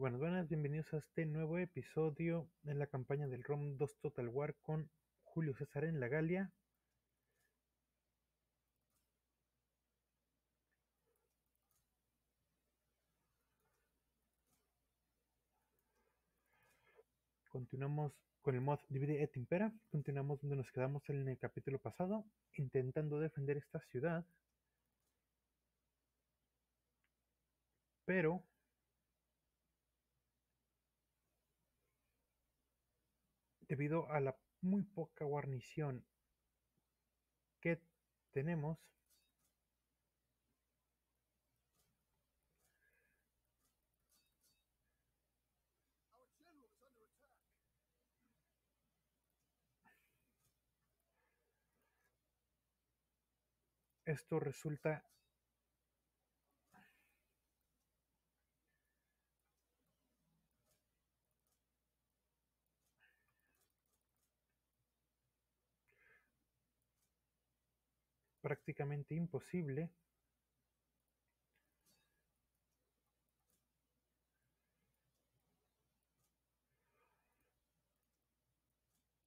Buenas, buenas, bienvenidos a este nuevo episodio en la campaña del ROM 2 Total War con Julio César en la Galia. Continuamos con el mod Divide et Impera. Continuamos donde nos quedamos en el capítulo pasado, intentando defender esta ciudad. Pero debido a la muy poca guarnición que tenemos, esto resulta prácticamente imposible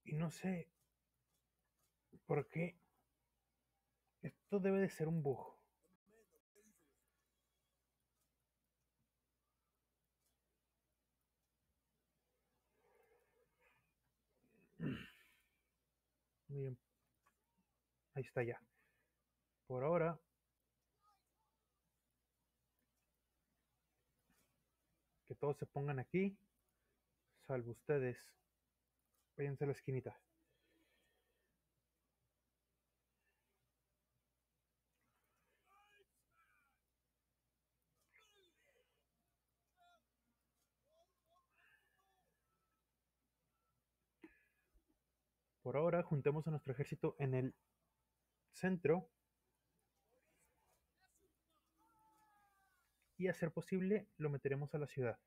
y no sé por qué esto debe de ser un bug. Ahí está ya. Por ahora. Que todos se pongan aquí. Salvo ustedes. Váyanse a la esquinita. Por ahora, juntemos a nuestro ejército en el centro. Y a ser posible, lo meteremos a la ciudad.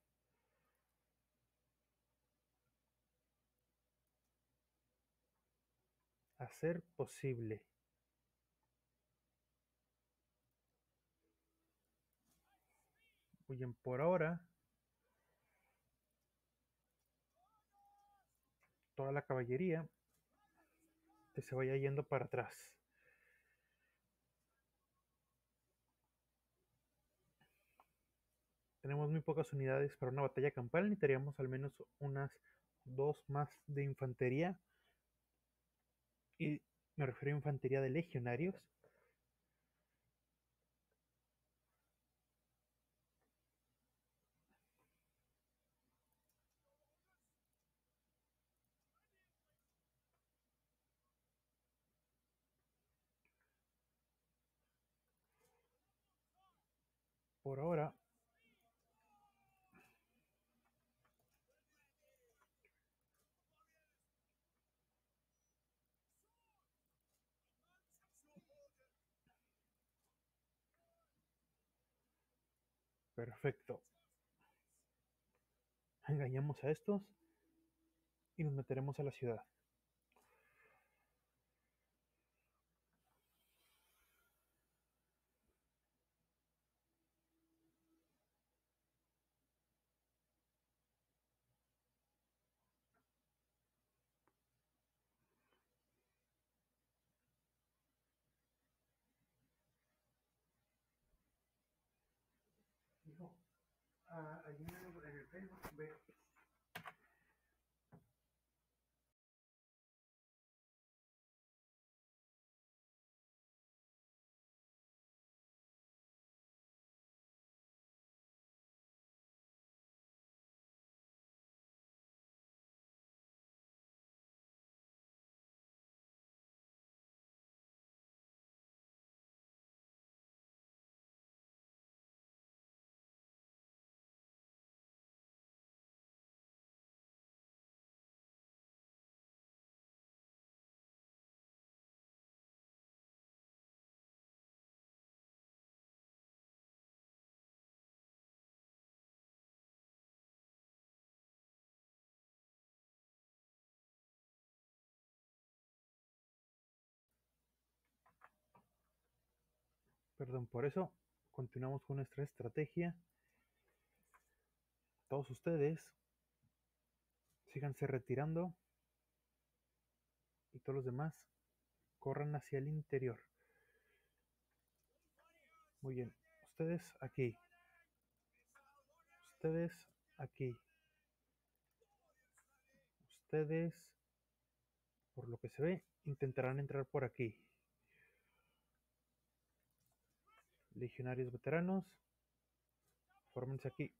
A ser posible. Muy bien, por ahora. Toda la caballería que se vaya yendo para atrás. Tenemos muy pocas unidades para una batalla campal, necesitaríamos al menos unas dos más de infantería. Y me refiero a infantería de legionarios. Por ahora, perfecto. Engañamos a estos y nos meteremos a la ciudad. Ah, allí en el, en el Facebook ve. Perdón por eso. Continuamos con nuestra estrategia. Todos ustedes síganse retirando y todos los demás corran hacia el interior. Muy bien. Ustedes aquí. Ustedes aquí. Ustedes, por lo que se ve, intentarán entrar por aquí. Legionarios veteranos, fórmense aquí.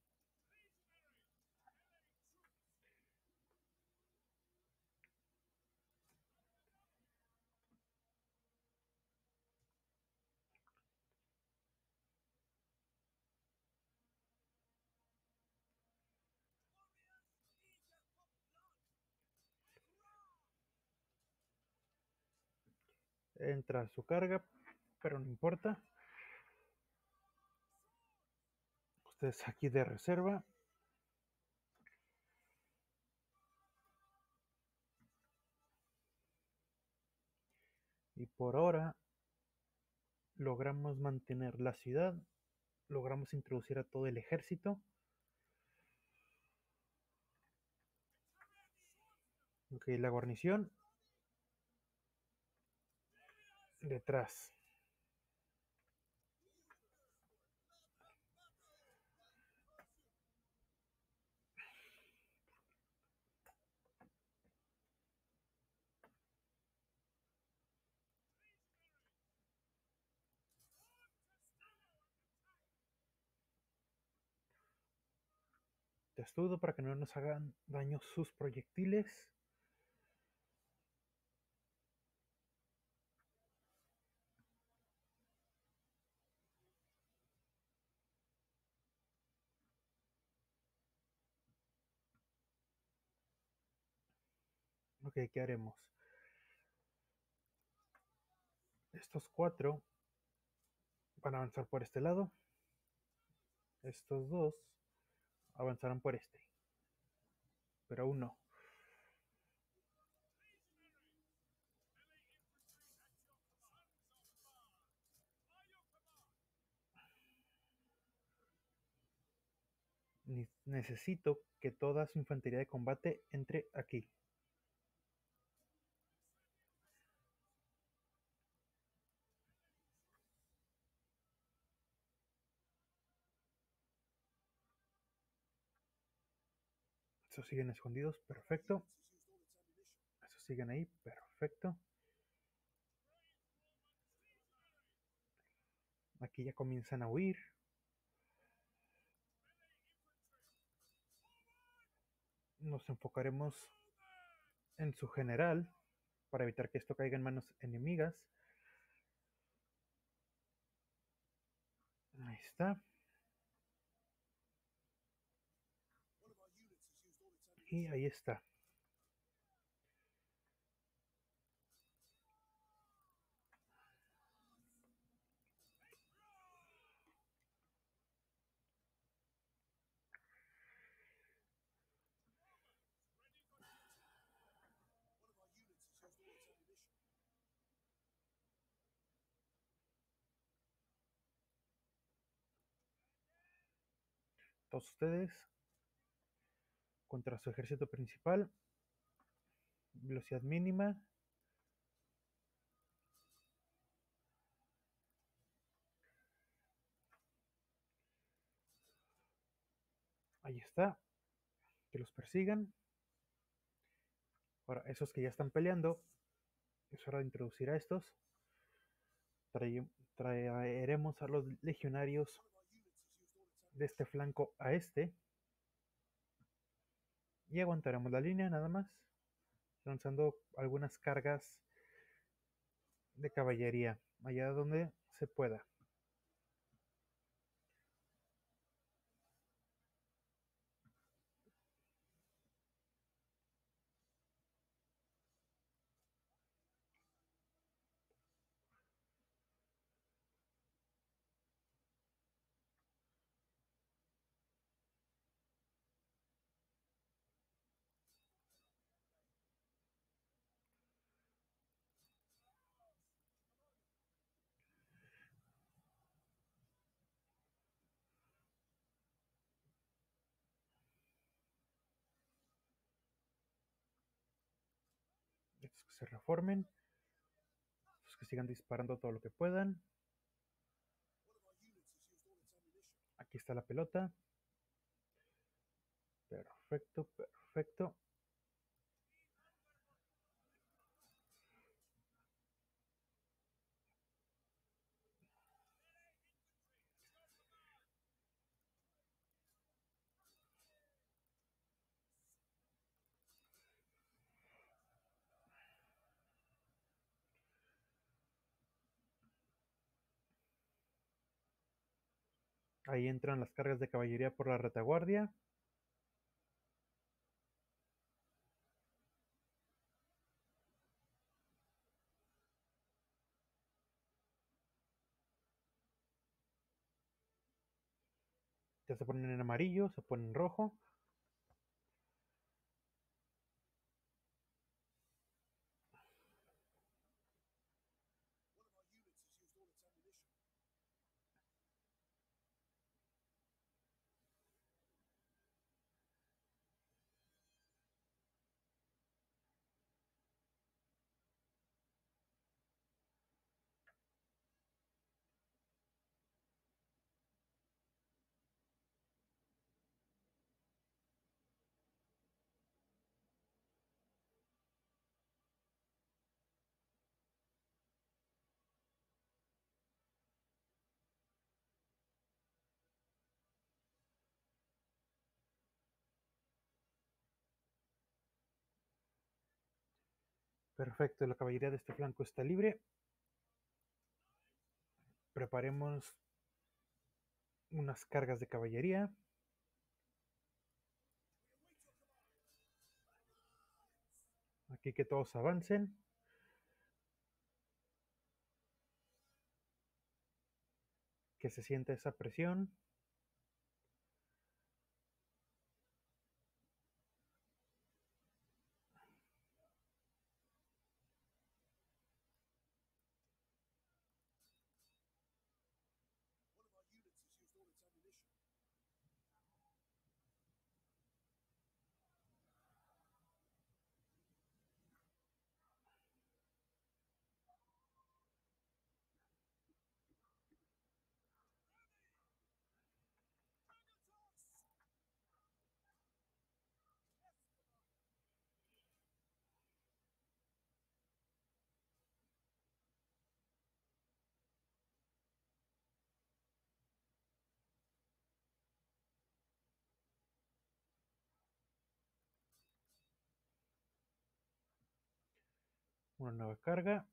Entra su carga, pero no importa. Ustedes aquí de reserva. Y por ahora logramos mantener la ciudad, logramos introducir a todo el ejército. Ok, la guarnición detrás. Testudo para que no nos hagan daño sus proyectiles. Ok, ¿qué haremos? Estos cuatro van a avanzar por este lado. Estos dos avanzarán por este. Pero aún no. Necesito que toda su infantería de combate entre aquí. Siguen escondidos, perfecto. Esos siguen ahí, perfecto. Aquí ya comienzan a huir. Nos enfocaremos en su general para evitar que esto caiga en manos enemigas. Ahí está. Y ahí está. Todos ustedes contra su ejército principal. Velocidad mínima. Ahí está. Que los persigan. Ahora, esos que ya están peleando, es hora de introducir a estos. Trae- traeremos a los legionarios de este flanco a este. Y aguantaremos la línea nada más. Lanzando algunas cargas de caballería. Allá donde se pueda. Se reformen. Los que sigan disparando todo lo que puedan. Aquí está la pelota. Perfecto, perfecto. Ahí entran las cargas de caballería por la retaguardia. Ya se ponen en amarillo, se ponen en rojo. Perfecto, la caballería de este flanco está libre. Preparemos unas cargas de caballería. Aquí que todos avancen. Que se sienta esa presión. Una nueva carga.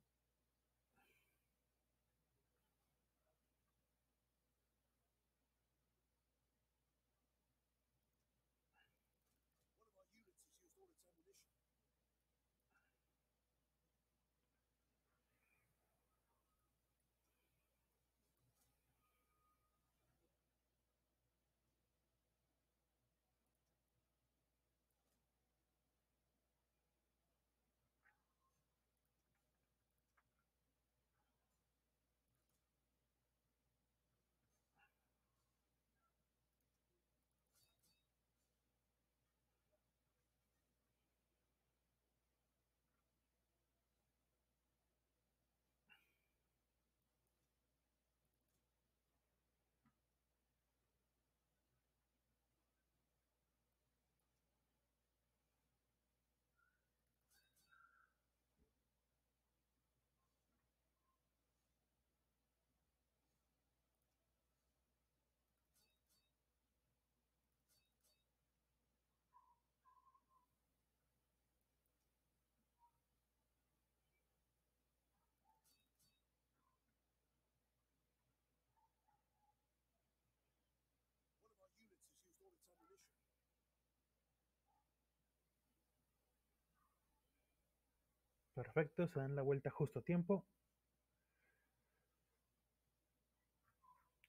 Perfecto, se dan la vuelta justo a tiempo.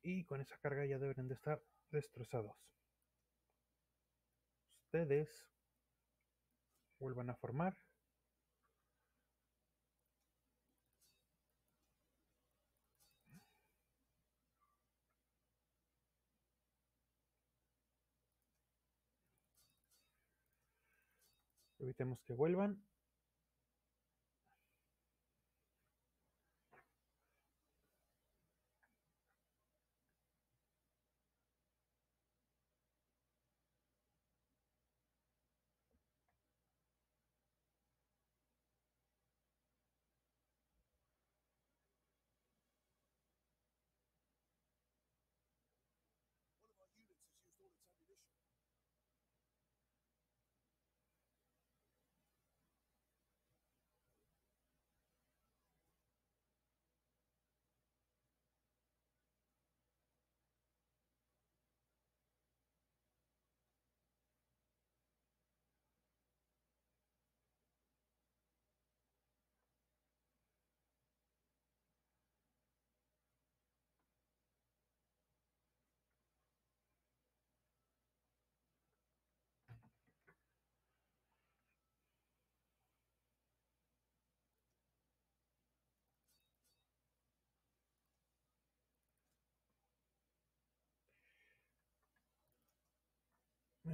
Y con esa carga ya deberían de estar destrozados. Ustedes vuelvan a formar. Evitemos que vuelvan.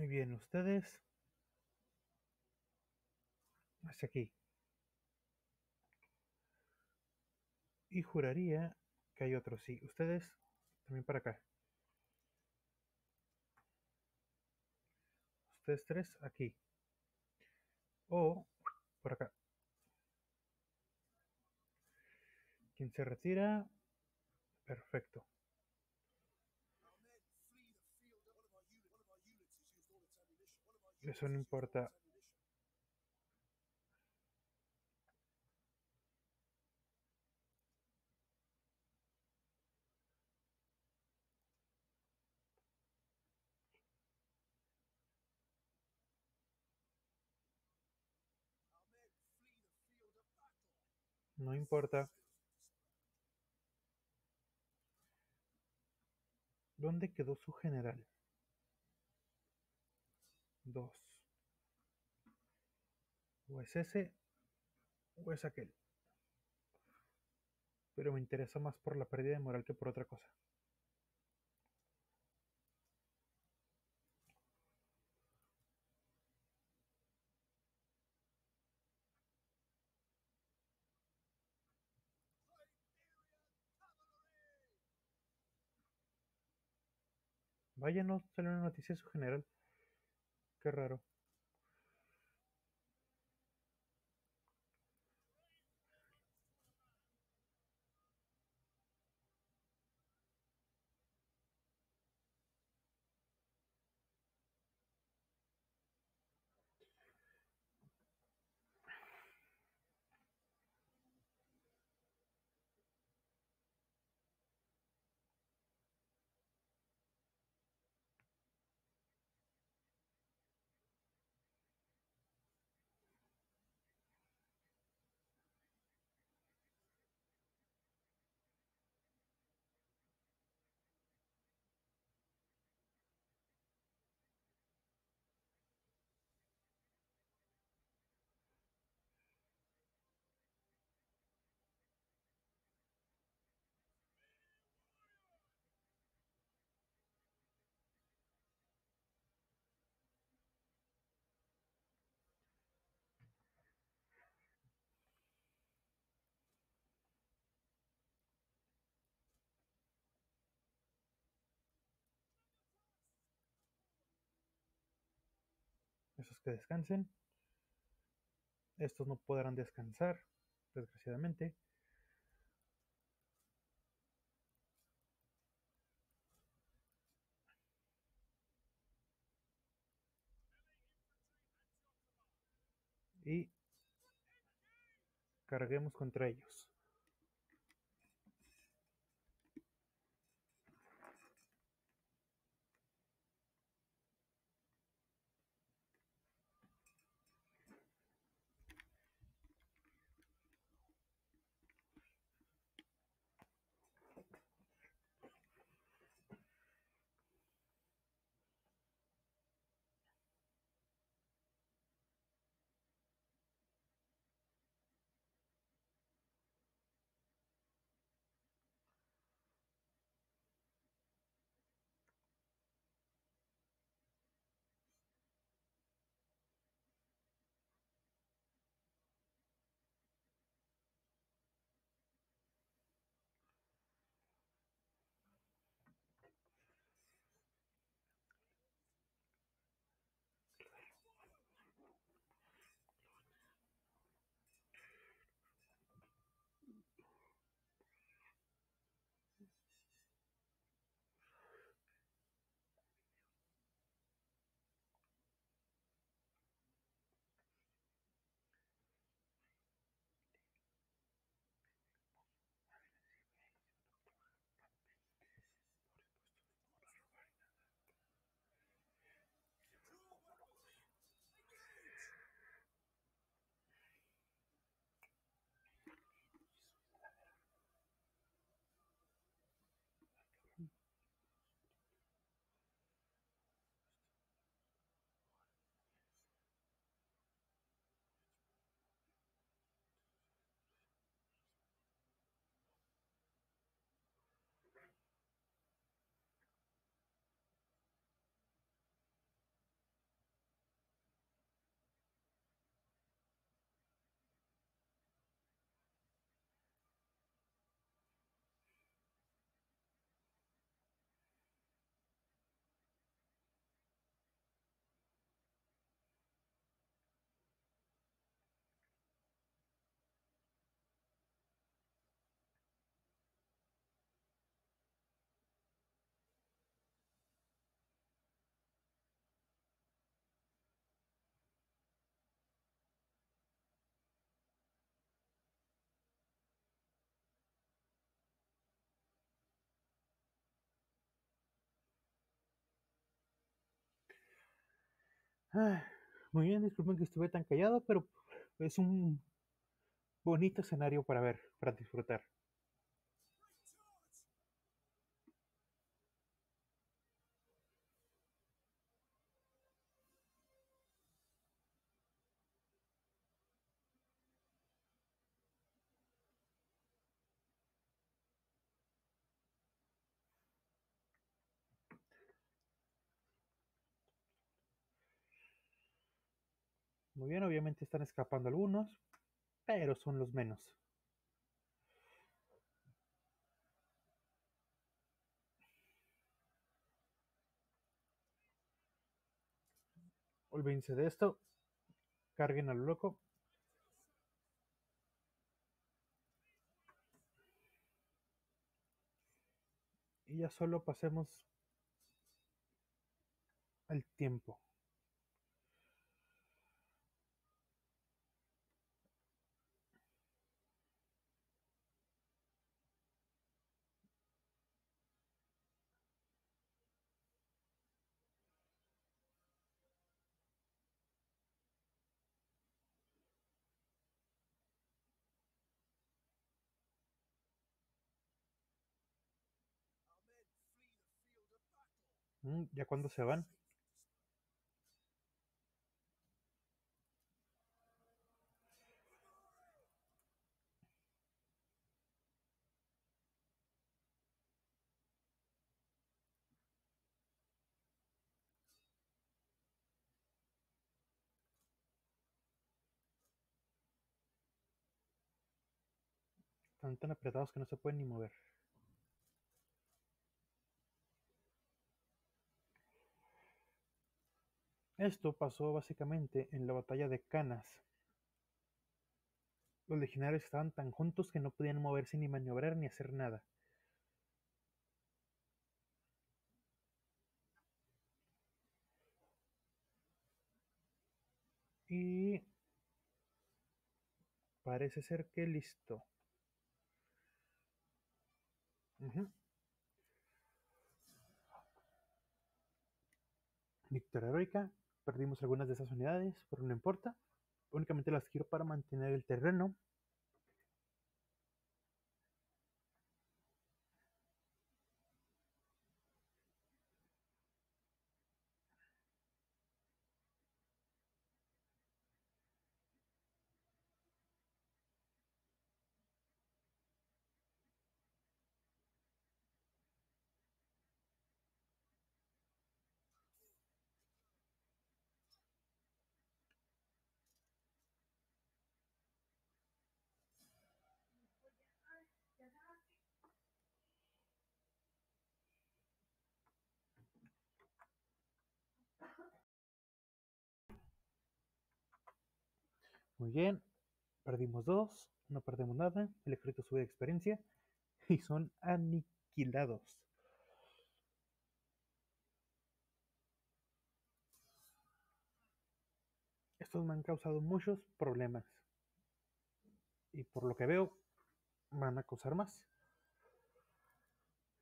Muy bien, ustedes. Hacia aquí. Y juraría que hay otro, sí. Ustedes también para acá. Ustedes tres aquí. O por acá. Quien se retira. Perfecto. Field of battle. No importa. ¿Dónde quedó su general? Dos. O es ese o es aquel. Pero me interesa más por la pérdida de moral que por otra cosa. Vaya, no salió una noticia de su general. Qué raro. Esos que descansen. Estos no podrán descansar, desgraciadamente. Y carguemos contra ellos. Muy bien, disculpen que estuve tan callado, pero es un bonito escenario para ver, para disfrutar. Muy bien, obviamente están escapando algunos, pero son los menos. Olvídense de esto. Carguen a lo loco. Y ya solo pasemos al tiempo. ¿Ya cuando se van? Están tan apretados que no se pueden ni mover. Esto pasó básicamente en la batalla de Canas. Los legionarios estaban tan juntos que no podían moverse ni maniobrar ni hacer nada. Y parece ser que listo. Ujú. Victoria heroica. Perdimos algunas de esas unidades, pero no importa. Únicamente las quiero para mantener el terreno. Muy bien. Perdimos dos. No perdemos nada. El ejército sube de experiencia. Y son aniquilados. Estos me han causado muchos problemas. Y por lo que veo, van a causar más.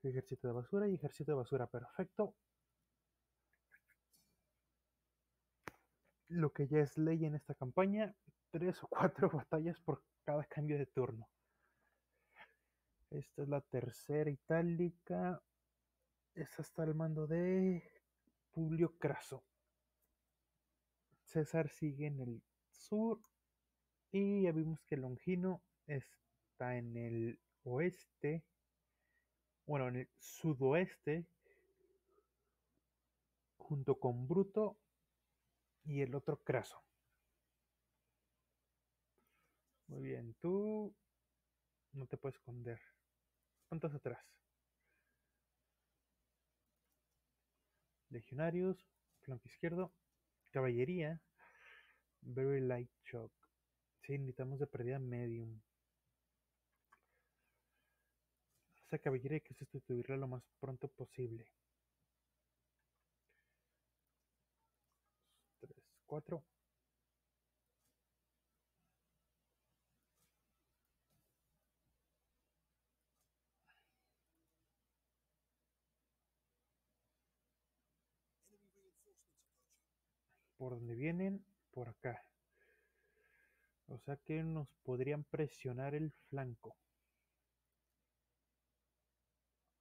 Ejército de basura y ejército de basura. Perfecto. Lo que ya es ley en esta campaña. Tres o cuatro batallas por cada cambio de turno. Esta es la tercera itálica. Esta está al mando de Publio Craso. César sigue en el sur. Y ya vimos que Longino está en el oeste. Bueno, en el sudoeste. Junto con Bruto y el otro Craso. Muy bien, tú no te puedes esconder. ¿Cuántos atrás? Legionarios, flanco izquierdo, caballería, very light shock. Sí, necesitamos de pérdida medium. Esa caballería hay que sustituirla lo más pronto posible. 3, 4. Enemy reinforcements approaching. por donde vienen, por acá. O sea que nos podrían presionar el flanco.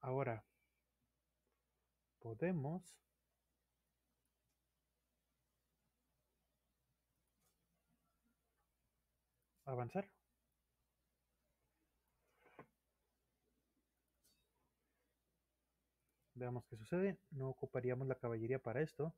Ahora, podemos avanzar. Veamos qué sucede. No ocuparíamos la caballería para esto.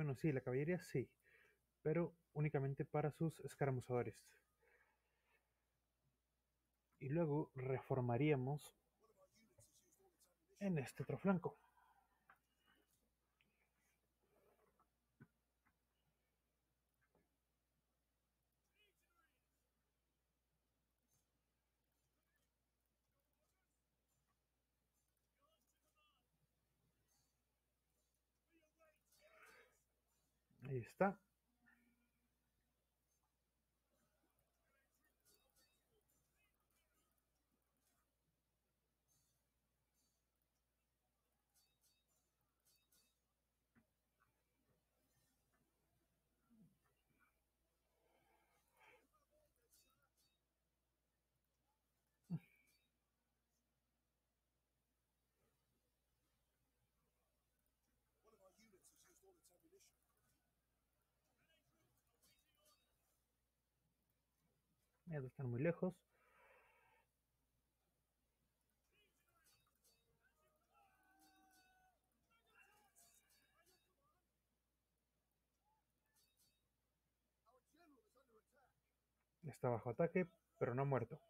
Bueno, sí, la caballería sí, pero únicamente para sus escaramuzadores. Y luego reformaríamos en este otro flanco. Ahí está. Están muy lejos. Está bajo ataque, pero no ha muerto.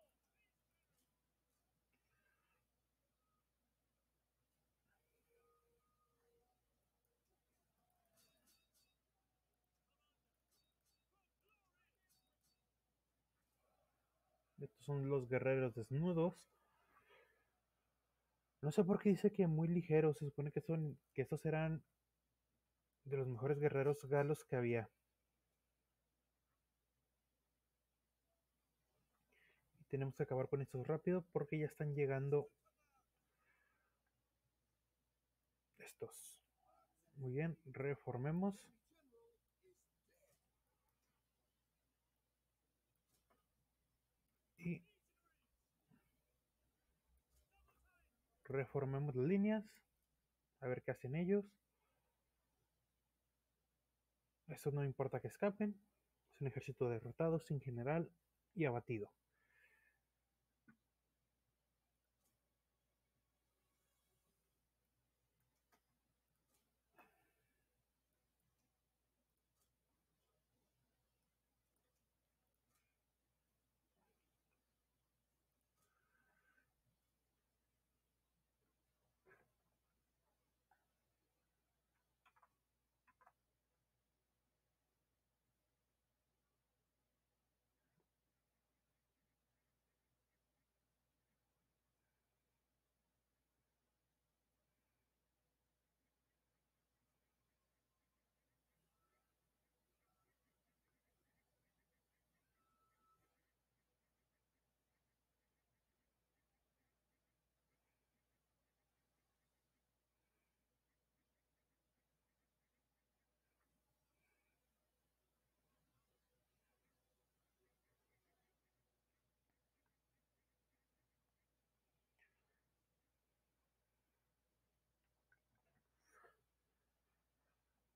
Estos son los guerreros desnudos. No sé por qué dice que muy ligeros. Se supone que son que estos eran de los mejores guerreros galos que había. Y tenemos que acabar con estos rápido porque ya están llegando estos. Muy bien, reformemos. Y reformemos las líneas. A ver qué hacen ellos. Esto no importa que escapen. Es un ejército derrotado, sin general y abatido.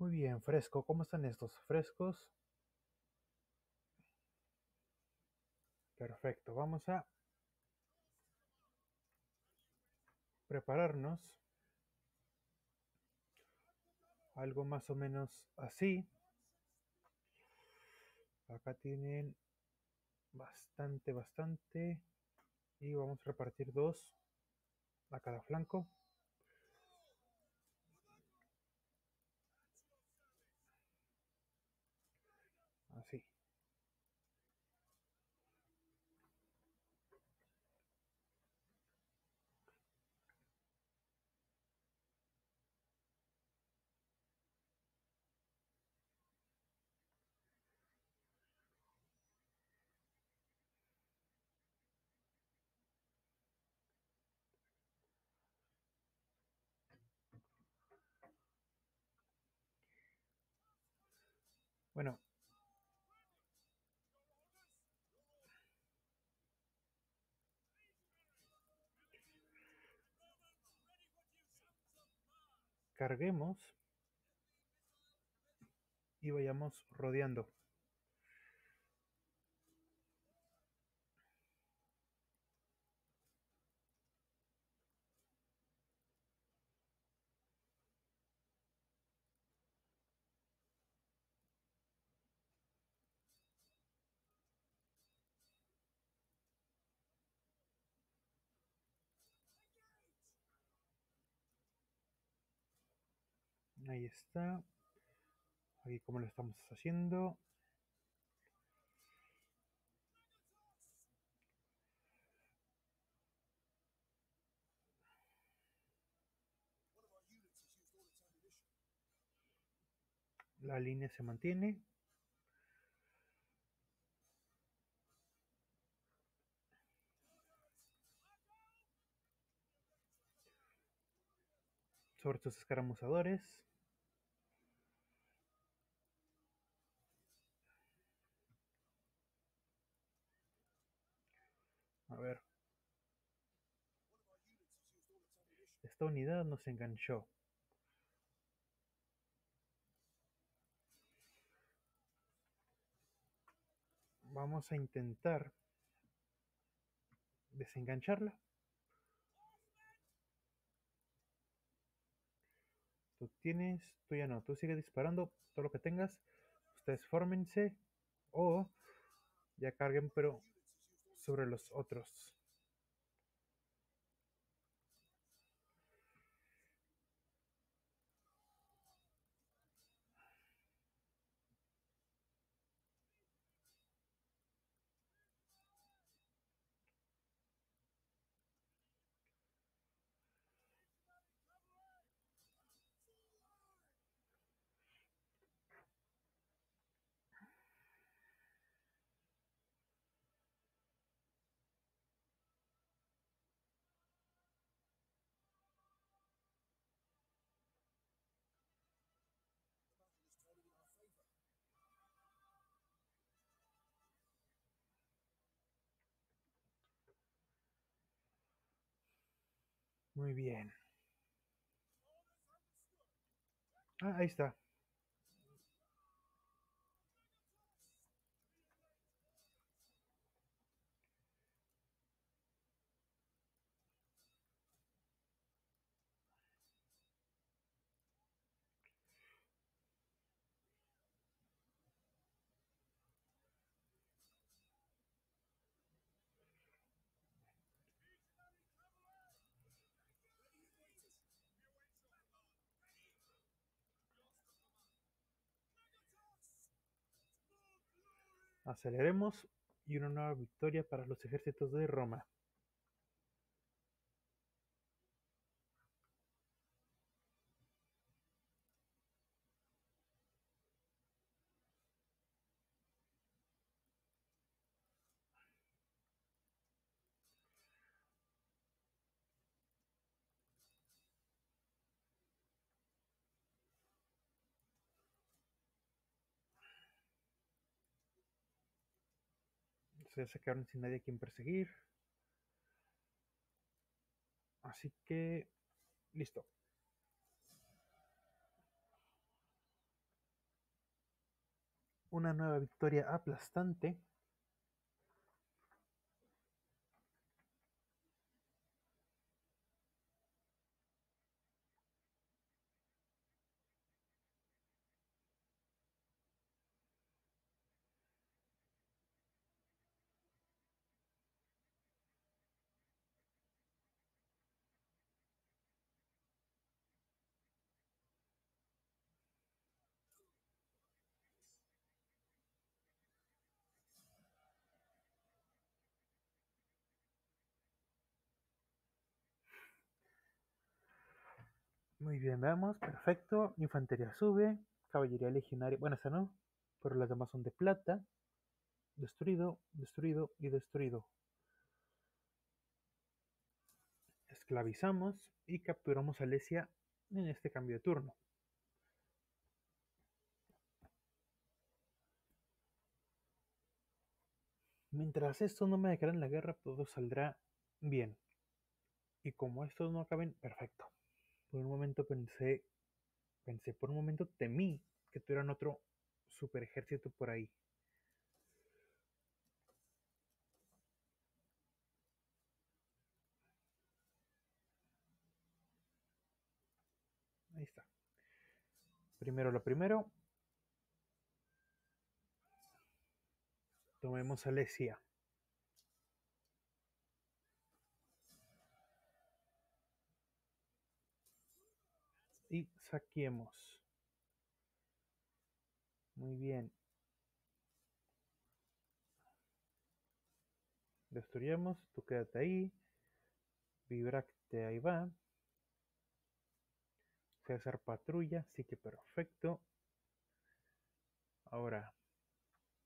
Muy bien, fresco. ¿Cómo están estos? ¿Frescos? Perfecto. Vamos a prepararnos. Algo más o menos así. Acá tienen bastante, bastante. Y vamos a repartir dos a cada flanco. Así. Bueno. Carguemos y vayamos rodeando. Ahí está. Aquí como lo estamos haciendo. La línea se mantiene. Sobre escaramuzadores. Esta unidad nos enganchó. Vamos a intentar desengancharla. Tú tienes, tú ya no, tú sigue disparando todo lo que tengas. Ustedes fórmense o ya carguen, pero sobre los otros. Muy bien. Ah, ahí está. Aceleremos y una nueva victoria para los ejércitos de Roma. Ya se quedaron sin nadie a quien perseguir. Así que, listo. Una nueva victoria aplastante. Muy bien, veamos. Perfecto. Infantería sube. Caballería legionaria. Bueno, esta no. Pero las demás son de plata. Destruido, destruido y destruido. Esclavizamos y capturamos a Alesia en este cambio de turno. Mientras estos no me declaren la guerra, todo saldrá bien. Y como estos no acaben, perfecto. Por un momento pensé, pensé, por un momento temí que tuvieran otro super ejército por ahí. Ahí está. Primero lo primero. Tomemos Alesia. Y saquemos. Muy bien. Destruyamos. Tú quédate ahí. Vibracte ahí va. Hacer patrulla, así que perfecto. Ahora,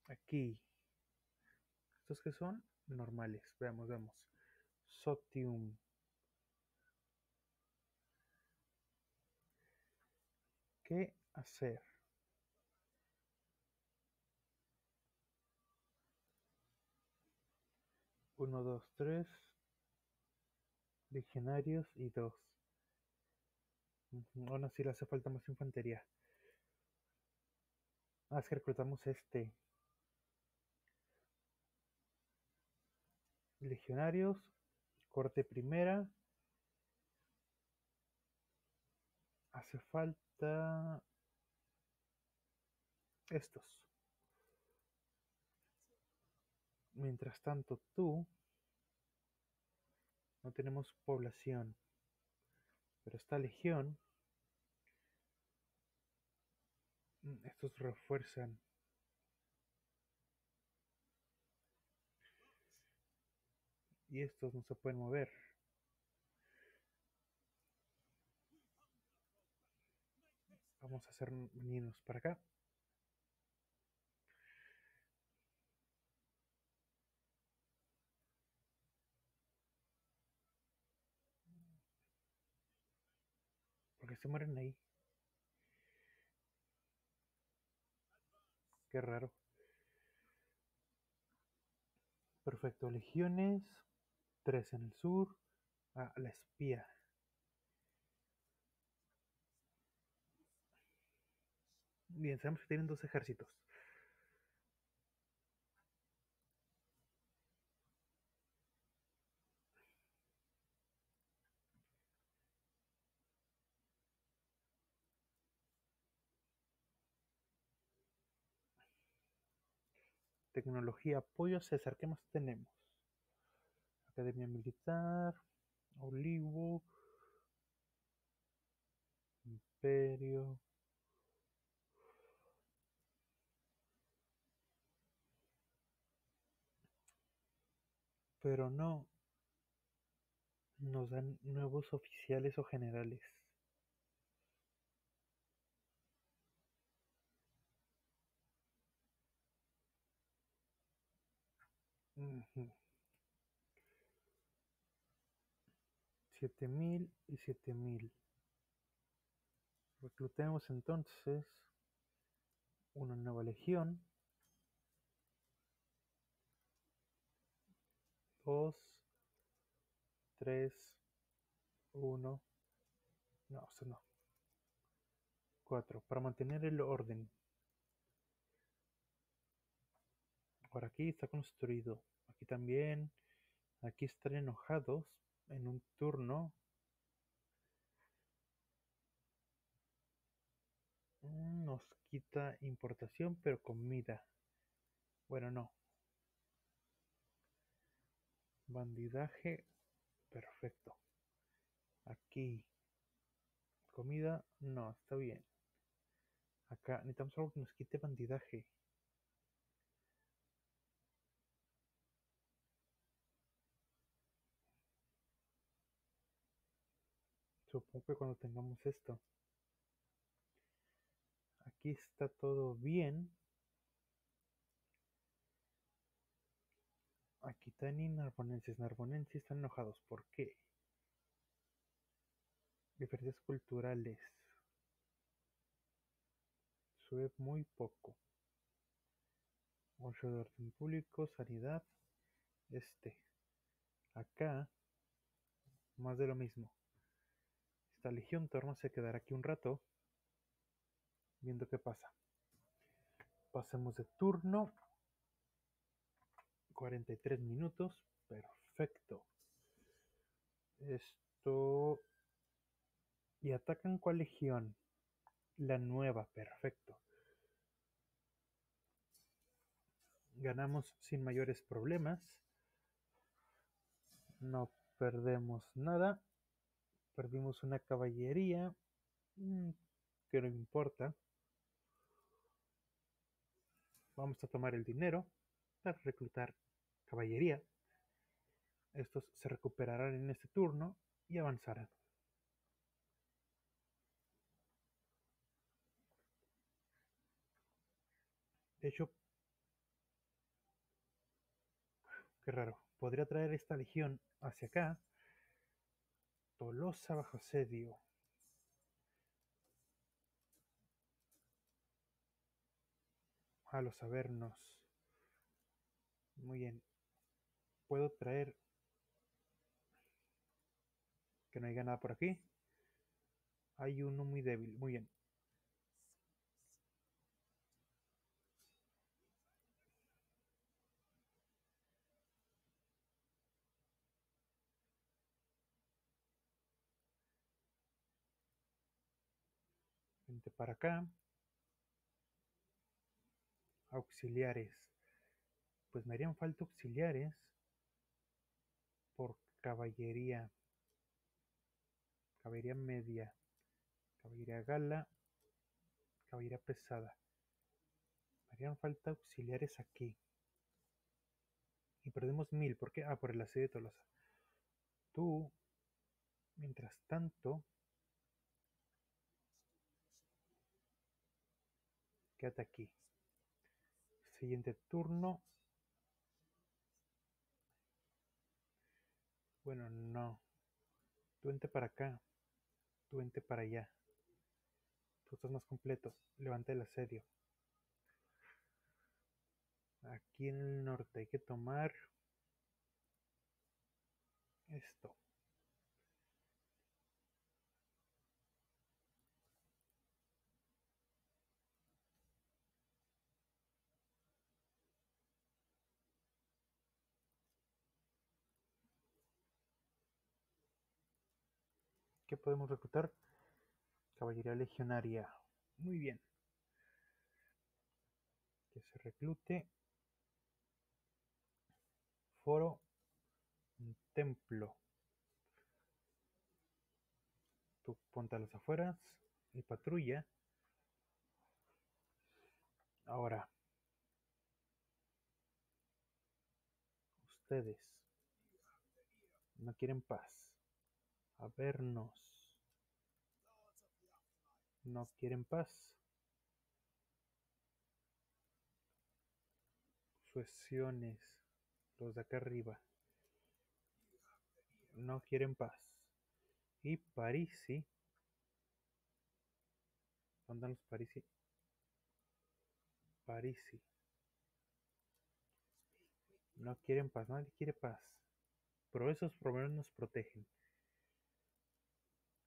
aquí. ¿Estos que son? Normales. Veamos, veamos. Sotium. ¿Qué hacer? Uno, dos, tres. Legionarios y dos. Aún así le hace falta más infantería. Ah, que reclutamos este. Legionarios. Corte primera. Hace falta estos. Mientras tanto, tú no tenemos población. Pero esta legión. mm, Estos refuerzan. Y estos no se pueden mover. Vamos a hacer niños para acá. Porque se mueren ahí. Qué raro. Perfecto. Legiones. Tres en el sur. Ah, la espía. Bien, sabemos que tienen dos ejércitos. Tecnología, apoyo, César. ¿Qué más tenemos? Academia Militar. Olivo. Imperio. Pero no nos dan nuevos oficiales o generales. Siete mil y siete mil. Reclutemos entonces una nueva legión. Dos, tres, uno. No, eso no. Cuatro. Para mantener el orden. Por aquí está construido. Aquí también. Aquí están enojados en un turno. Mm, Nos quita importación, pero comida. Bueno, no. Bandidaje. Perfecto. Aquí. Comida. No, está bien. Acá necesitamos algo que nos quite bandidaje. Supongo que cuando tengamos esto. Aquí está todo bien. Aquitani, Narbonenses. Narbonenses están enojados. ¿Por qué? Diferencias culturales. Sube muy poco. 8 de orden público, sanidad. Este. Acá. Más de lo mismo. Esta legión torno se quedará aquí un rato. Viendo qué pasa. Pasemos de turno. 43 minutos. Perfecto. Esto... ¿Y atacan cuál legión? La nueva, perfecto. Ganamos sin mayores problemas. No perdemos nada. Perdimos una caballería. mm, Que no importa. Vamos a tomar el dinero para reclutar caballería. Estos se recuperarán en este turno y avanzarán. De hecho, qué raro. Podría traer esta legión hacia acá. Tolosa bajo asedio. A los Avernos. Muy bien. Puedo traer... Que no haya nada por aquí. Hay uno muy débil. Muy bien. Vente para acá. Auxiliares. Pues me harían falta auxiliares caballería. Caballería media. Caballería gala. Caballería pesada. Harían falta auxiliares aquí. Y perdemos mil. ¿Por qué? Ah, por el asedio de Tolosa. Tú, mientras tanto, quédate aquí. Siguiente turno. Bueno, no. Tú para acá. Tú para allá. Tú estás más completo. Levanta el asedio. Aquí en el norte hay que tomar esto. Podemos reclutar? Caballería legionaria. Muy bien. Que se reclute. Foro. Un templo. Tú ponte a las afueras. Y patrulla. Ahora. Ustedes. No quieren paz. A vernos. No quieren paz. Sueciones. Los de acá arriba. No quieren paz. Y Parisi. ¿Dónde los Parisi? Parisi. No quieren paz. Nadie quiere paz. Pero esos menos nos protegen.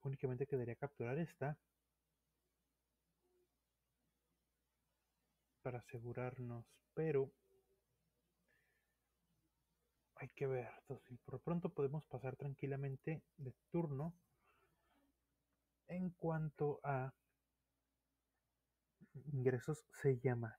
Únicamente quedaría capturar esta. Para asegurarnos. Pero hay que ver. Entonces, por pronto podemos pasar tranquilamente de turno. En cuanto a ingresos se llama.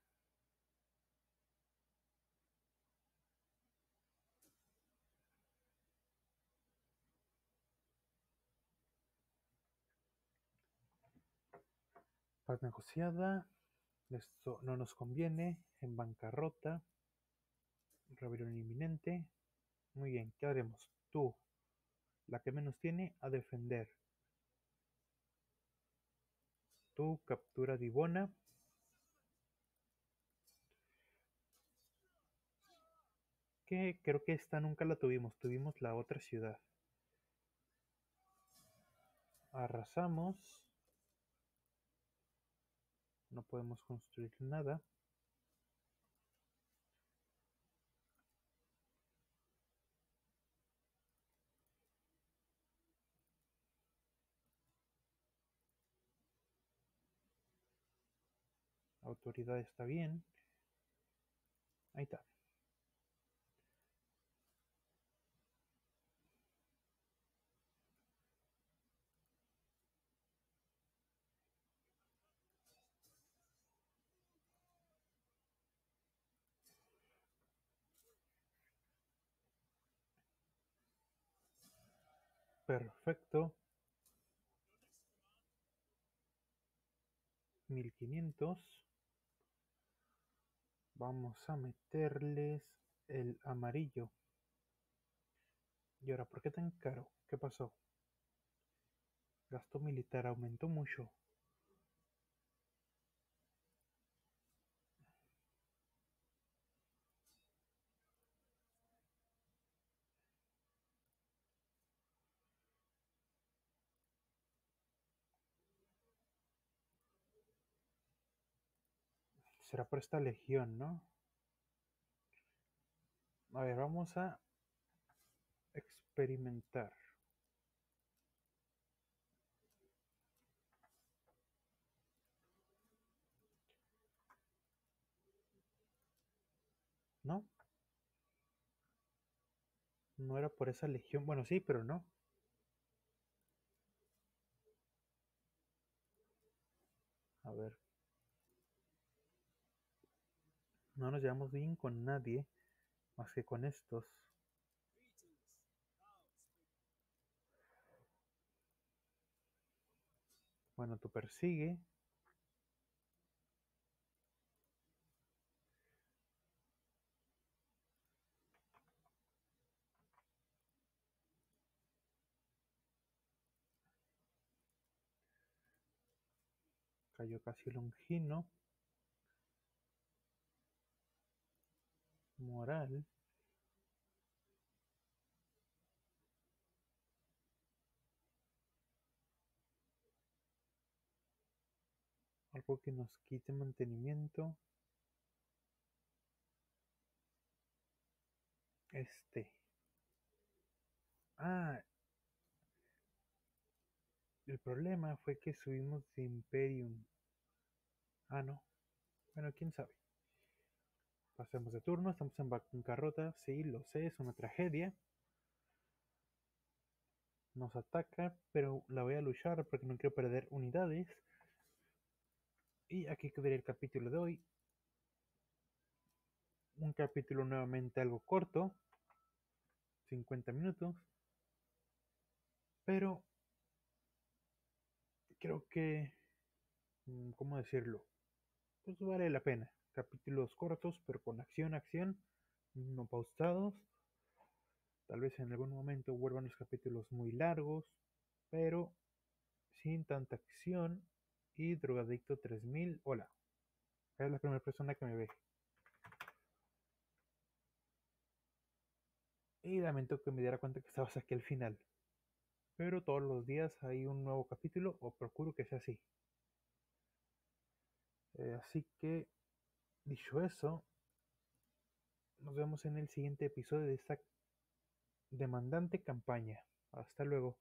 Paz negociada. Esto no nos conviene. En bancarrota. Rebelión inminente. Muy bien, ¿qué haremos? Tú, la que menos tiene, a defender. tu captura de Ivona. Que creo que esta nunca la tuvimos, tuvimos la otra ciudad. Arrasamos. No podemos construir nada. Autoridad está bien. Ahí está. Perfecto. 1500. Vamos a meterles el amarillo. Y ahora, ¿por qué tan caro? ¿Qué pasó? Gasto militar aumentó mucho. Será por esta legión, ¿no? A ver, vamos a experimentar. ¿No? No era por esa legión. Bueno, sí, pero no. A ver. No nos llevamos bien con nadie más que con estos. Bueno, tú persigue. Cayó casi Longino. Moral. Algo que nos quite mantenimiento. Este. Ah. El problema fue que subimos de Imperium. Ah, no. Bueno, quién sabe. Pasemos de turno, estamos en bancarrota. Sí, lo sé, es una tragedia. Nos ataca, pero la voy a luchar porque no quiero perder unidades. Y aquí quedaría el capítulo de hoy. Un capítulo nuevamente algo corto. 50 minutos. Pero creo que, mm, ¿cómo decirlo? Pues vale la pena. Capítulos cortos, pero con acción, acción, no pausados. Tal vez en algún momento vuelvan los capítulos muy largos, pero sin tanta acción. Y Drogadicto 3000, hola. Es la primera persona que me ve. Y lamento que me diera cuenta que estabas aquí al final. Pero todos los días hay un nuevo capítulo o procuro que sea así. Eh, así que, dicho eso, nos vemos en el siguiente episodio de esta demandante campaña. Hasta luego.